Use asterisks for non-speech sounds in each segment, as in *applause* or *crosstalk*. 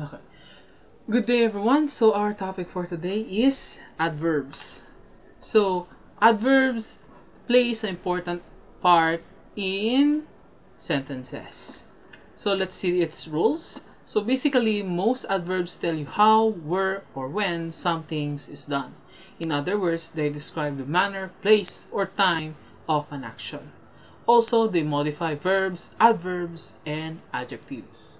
Okay. Good day, everyone. So, our topic for today is adverbs. So, adverbs plays an important part in sentences. So, let's see its rules. So, basically, most adverbs tell you how, where, or when something is done. In other words, they describe the manner, place, or time of an action. Also, they modify verbs, adverbs, and adjectives.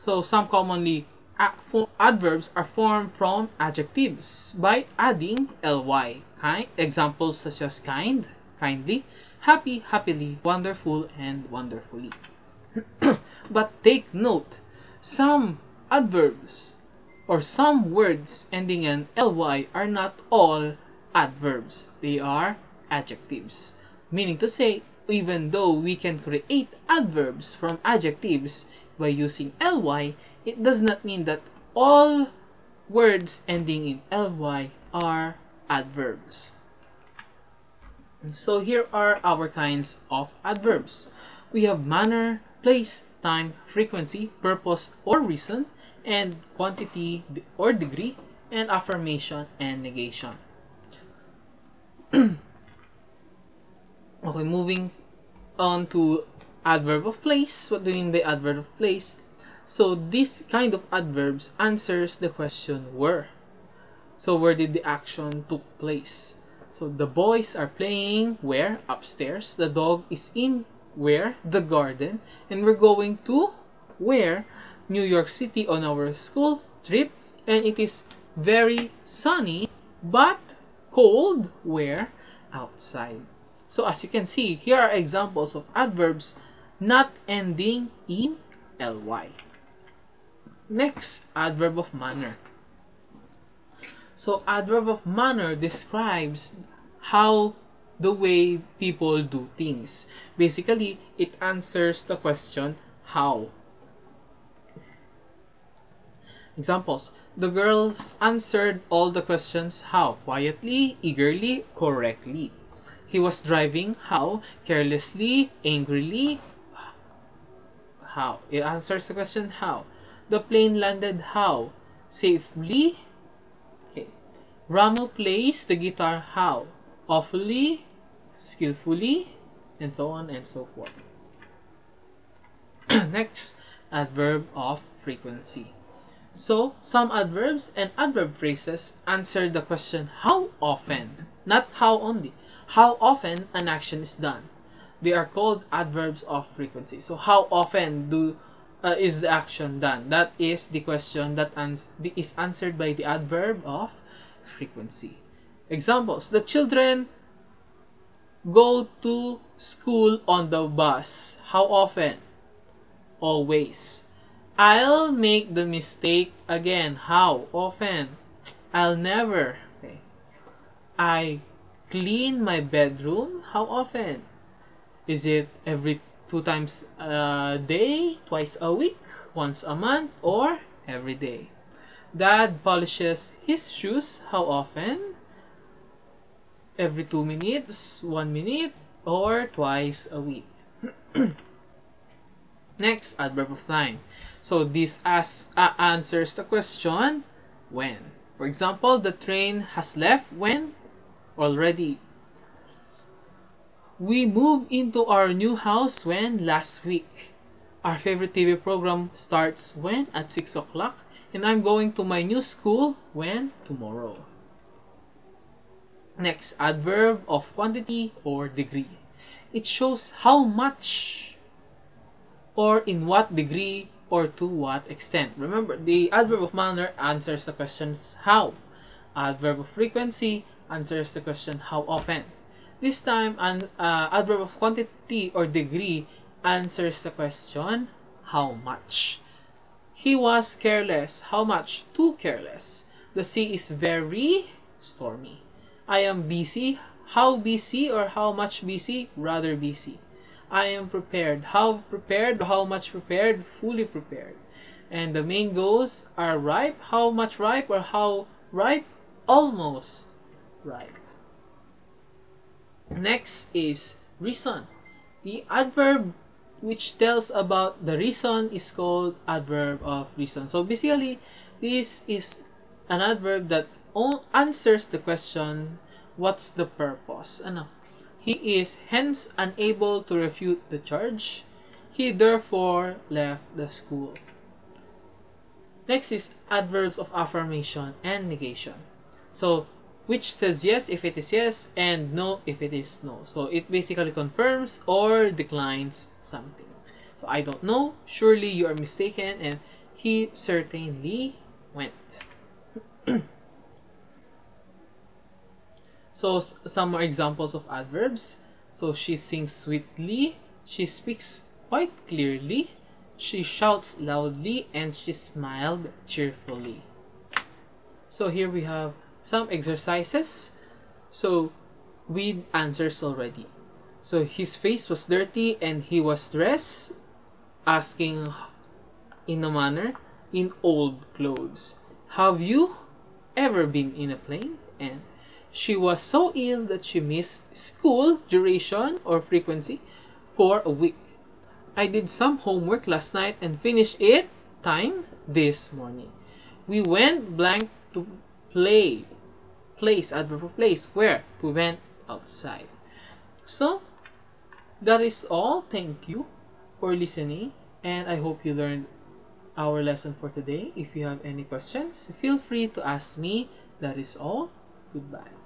So, some commonly adverbs are formed from adjectives by adding ly. Kind, examples such as kind, kindly, happy, happily, wonderful, and wonderfully. *clears throat* but take note, some adverbs or some words ending in ly are not all adverbs. They are adjectives. Meaning to say, even though we can create adverbs from adjectives by using ly, it does not mean that all words ending in ly are adverbs. So here are our kinds of adverbs. We have manner, place, time, frequency, purpose or reason, and quantity or degree, and affirmation and negation. *clears throat* okay, moving on to adverb of place. What do you mean by adverb of place? So this kind of adverbs answers the question where. So where did the action took place? So the boys are playing where? Upstairs. The dog is in where? The garden. And we're going to where? New York City on our school trip. And it is very sunny but cold where? Outside. So as you can see, here are examples of adverbs not ending in ly. Next, adverb of manner. So adverb of manner describes how the way people do things. Basically, it answers the question how. Examples. The girls answered all the questions how? Quietly, eagerly, correctly. He was driving how? Carelessly, angrily. How? It answers the question how. The plane landed how? Safely. Okay. Rommel plays the guitar how? Awfully, skillfully, and so on and so forth. *clears throat* Next, adverb of frequency. So, some adverbs and adverb phrases answer the question how often, not how only how often an action is done. They are called adverbs of frequency. So how often do uh, is the action done? That is the question that ans is answered by the adverb of frequency. Examples. The children go to school on the bus. How often? Always. I'll make the mistake again. How often? I'll never. Okay. I clean my bedroom? How often? Is it every two times a day, twice a week, once a month, or every day? Dad polishes his shoes. How often? Every two minutes, one minute, or twice a week. *clears throat* Next, adverb of time. So this as, uh, answers the question when. For example, the train has left when already. We moved into our new house when? Last week. Our favorite TV program starts when? At 6 o'clock. And I'm going to my new school when? Tomorrow. Next, adverb of quantity or degree. It shows how much or in what degree or to what extent. Remember, the adverb of manner answers the questions how. Adverb of frequency answers the question how often. This time, an uh, adverb of quantity or degree answers the question how much. He was careless. How much? Too careless. The sea is very stormy. I am busy. How busy or how much busy? Rather busy. I am prepared. How prepared? How much prepared? Fully prepared. And the mangoes are ripe. How much ripe or how ripe? Almost right. Next is reason. The adverb which tells about the reason is called adverb of reason. So basically, this is an adverb that answers the question, what's the purpose? Ano? He is hence unable to refute the charge. He therefore left the school. Next is adverbs of affirmation and negation. So, which says yes if it is yes and no if it is no. So, it basically confirms or declines something. So, I don't know. Surely you are mistaken and he certainly went. *clears throat* so, some more examples of adverbs. So, she sings sweetly. She speaks quite clearly. She shouts loudly and she smiled cheerfully. So here we have some exercises. So with answers already. So his face was dirty and he was dressed asking in a manner in old clothes. Have you ever been in a plane? And she was so ill that she missed school duration or frequency for a week. I did some homework last night and finished it time this morning. We went blank to play. Place, adverb of place. Where? We went outside. So, that is all. Thank you for listening. And I hope you learned our lesson for today. If you have any questions, feel free to ask me. That is all. Goodbye.